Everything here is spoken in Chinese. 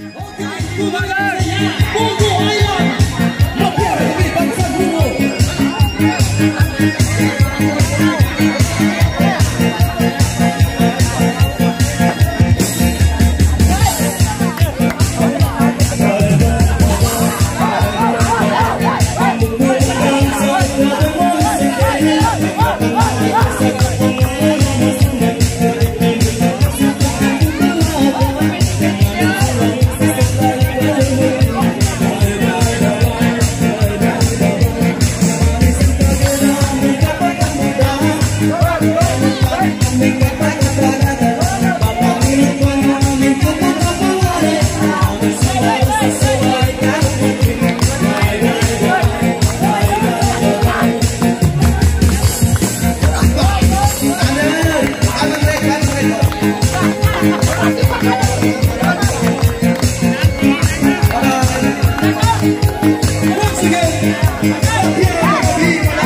ok go 来吧 Yeah, yeah.